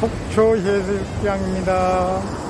속초예술장입니다.